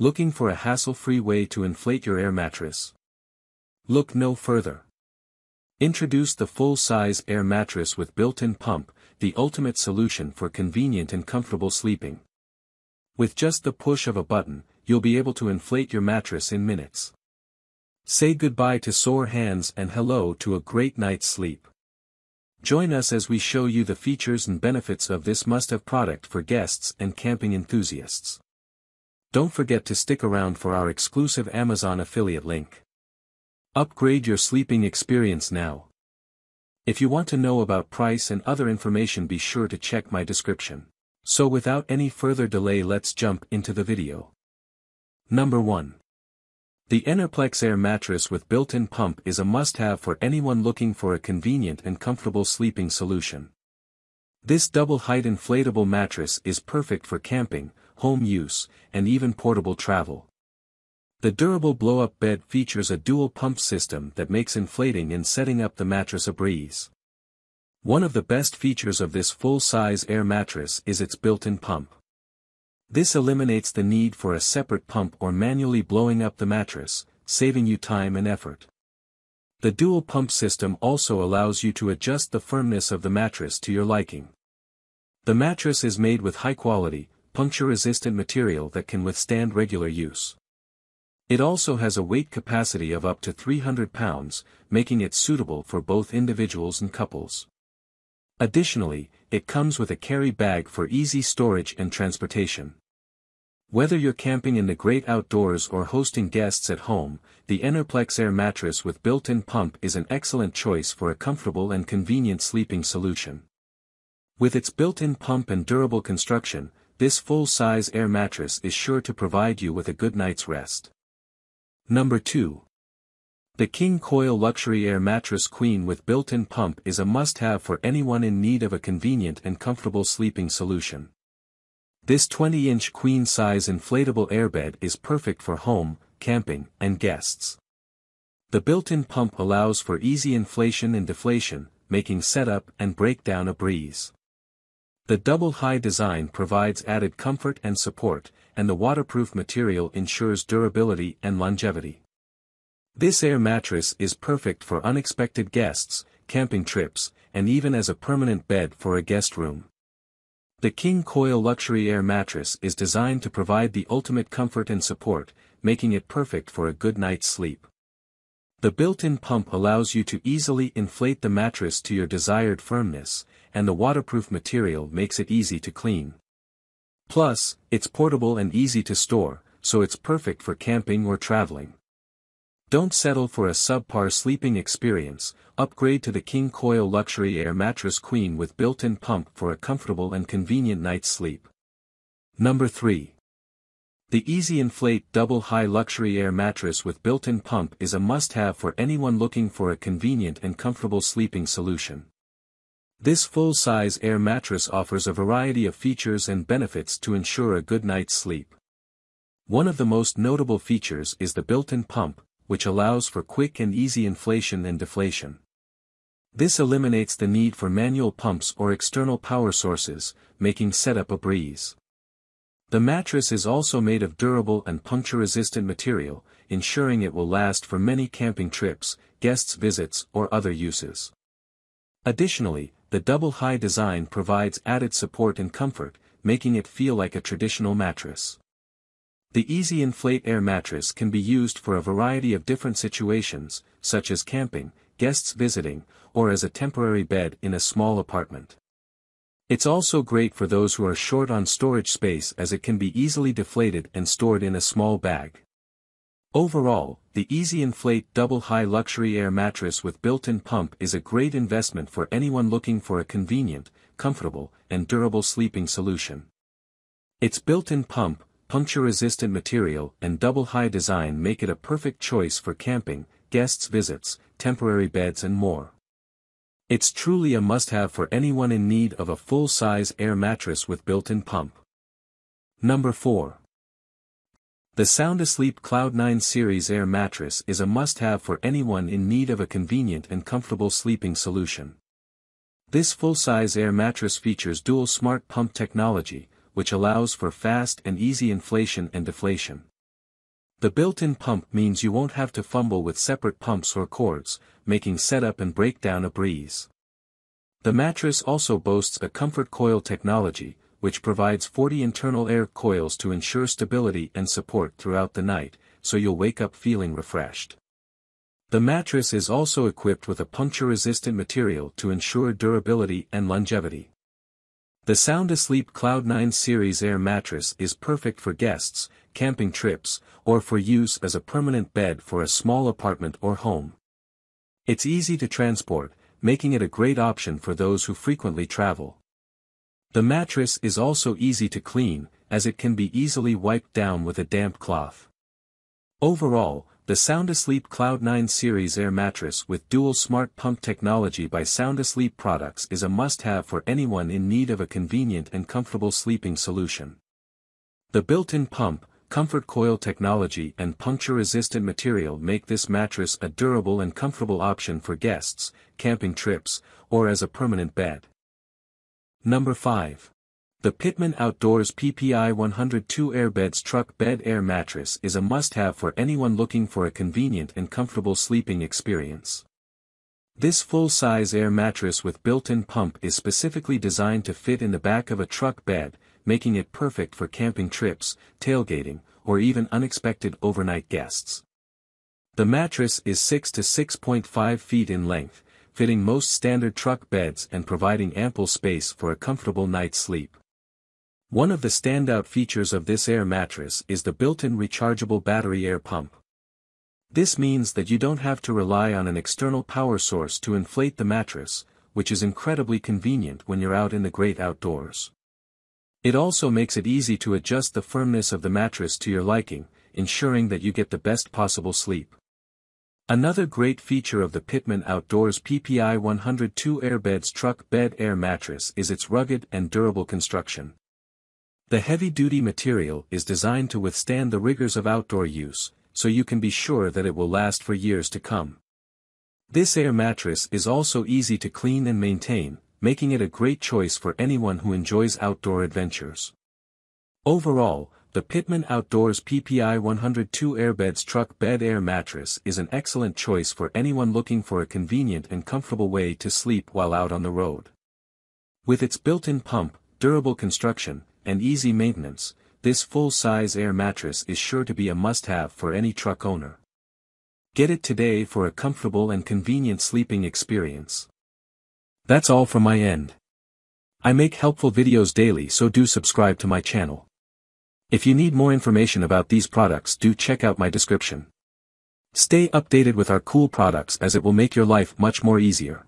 Looking for a hassle-free way to inflate your air mattress? Look no further. Introduce the full-size air mattress with built-in pump, the ultimate solution for convenient and comfortable sleeping. With just the push of a button, you'll be able to inflate your mattress in minutes. Say goodbye to sore hands and hello to a great night's sleep. Join us as we show you the features and benefits of this must-have product for guests and camping enthusiasts. Don't forget to stick around for our exclusive Amazon affiliate link. Upgrade your sleeping experience now. If you want to know about price and other information be sure to check my description. So without any further delay let's jump into the video. Number 1. The Enerplex Air mattress with built-in pump is a must-have for anyone looking for a convenient and comfortable sleeping solution. This double-height inflatable mattress is perfect for camping, home use, and even portable travel. The durable blow-up bed features a dual pump system that makes inflating and setting up the mattress a breeze. One of the best features of this full-size air mattress is its built-in pump. This eliminates the need for a separate pump or manually blowing up the mattress, saving you time and effort. The dual pump system also allows you to adjust the firmness of the mattress to your liking. The mattress is made with high-quality, puncture-resistant material that can withstand regular use. It also has a weight capacity of up to 300 pounds, making it suitable for both individuals and couples. Additionally, it comes with a carry bag for easy storage and transportation. Whether you're camping in the great outdoors or hosting guests at home, the Enerplex Air mattress with built-in pump is an excellent choice for a comfortable and convenient sleeping solution. With its built-in pump and durable construction, this full-size air mattress is sure to provide you with a good night's rest. Number 2. The King Koil Luxury Air Mattress Queen with built-in pump is a must-have for anyone in need of a convenient and comfortable sleeping solution. This 20-inch queen-size inflatable airbed is perfect for home, camping, and guests. The built-in pump allows for easy inflation and deflation, making setup and breakdown a breeze. The double-high design provides added comfort and support, and the waterproof material ensures durability and longevity. This air mattress is perfect for unexpected guests, camping trips, and even as a permanent bed for a guest room. The King Koil Luxury Air Mattress is designed to provide the ultimate comfort and support, making it perfect for a good night's sleep. The built-in pump allows you to easily inflate the mattress to your desired firmness, and the waterproof material makes it easy to clean. Plus, it's portable and easy to store, so it's perfect for camping or traveling. Don't settle for a subpar sleeping experience, upgrade to the King Koil Luxury Air Mattress Queen with built-in pump for a comfortable and convenient night's sleep. Number 3. The Easy Inflate Double High Luxury Air Mattress with built-in pump is a must-have for anyone looking for a convenient and comfortable sleeping solution. This full-size air mattress offers a variety of features and benefits to ensure a good night's sleep. One of the most notable features is the built-in pump, which allows for quick and easy inflation and deflation. This eliminates the need for manual pumps or external power sources, making setup a breeze. The mattress is also made of durable and puncture-resistant material, ensuring it will last for many camping trips, guests' visits or other uses. Additionally, the double-high design provides added support and comfort, making it feel like a traditional mattress. The Easy Inflate Air mattress can be used for a variety of different situations, such as camping, guests visiting, or as a temporary bed in a small apartment. It's also great for those who are short on storage space as it can be easily deflated and stored in a small bag. Overall, the Easy Inflate Double High Luxury Air Mattress with built-in pump is a great investment for anyone looking for a convenient, comfortable, and durable sleeping solution. Its built-in pump, puncture-resistant material and double-high design make it a perfect choice for camping, guests' visits, temporary beds and more. It's truly a must-have for anyone in need of a full-size air mattress with built-in pump. Number 4. The Sound Asleep Cloud9 Series Air Mattress is a must-have for anyone in need of a convenient and comfortable sleeping solution. This full-size air mattress features dual smart pump technology, which allows for fast and easy inflation and deflation. The built-in pump means you won't have to fumble with separate pumps or cords, making setup and breakdown a breeze. The mattress also boasts a comfort coil technology, which provides 40 internal air coils to ensure stability and support throughout the night, so you'll wake up feeling refreshed. The mattress is also equipped with a puncture-resistant material to ensure durability and longevity. The Sound Asleep Cloud9 Series Air mattress is perfect for guests, camping trips, or for use as a permanent bed for a small apartment or home. It's easy to transport, making it a great option for those who frequently travel. The mattress is also easy to clean, as it can be easily wiped down with a damp cloth. Overall, the Sound Asleep Cloud9 Series Air Mattress with dual smart pump technology by Sound Asleep products is a must-have for anyone in need of a convenient and comfortable sleeping solution. The built-in pump, comfort coil technology and puncture-resistant material make this mattress a durable and comfortable option for guests, camping trips, or as a permanent bed. Number 5. The Pittman Outdoors PPI 102 AirBedz Truck Bed Air Mattress is a must-have for anyone looking for a convenient and comfortable sleeping experience. This full-size air mattress with built-in pump is specifically designed to fit in the back of a truck bed, making it perfect for camping trips, tailgating, or even unexpected overnight guests. The mattress is 6 to 6.5 feet in length, fitting most standard truck beds and providing ample space for a comfortable night's sleep. One of the standout features of this air mattress is the built-in rechargeable battery air pump. This means that you don't have to rely on an external power source to inflate the mattress, which is incredibly convenient when you're out in the great outdoors. It also makes it easy to adjust the firmness of the mattress to your liking, ensuring that you get the best possible sleep. Another great feature of the Pittman Outdoors PPI 102 AirBedz truck bed air mattress is its rugged and durable construction. The heavy-duty material is designed to withstand the rigors of outdoor use, so you can be sure that it will last for years to come. This air mattress is also easy to clean and maintain, making it a great choice for anyone who enjoys outdoor adventures. Overall, the Pittman Outdoors PPI 102 AirBedz Truck Bed Air Mattress is an excellent choice for anyone looking for a convenient and comfortable way to sleep while out on the road. With its built-in pump, durable construction, and easy maintenance, this full-size air mattress is sure to be a must-have for any truck owner. Get it today for a comfortable and convenient sleeping experience. That's all from my end. I make helpful videos daily so do subscribe to my channel. If you need more information about these products do check out my description. Stay updated with our cool products as it will make your life much more easier.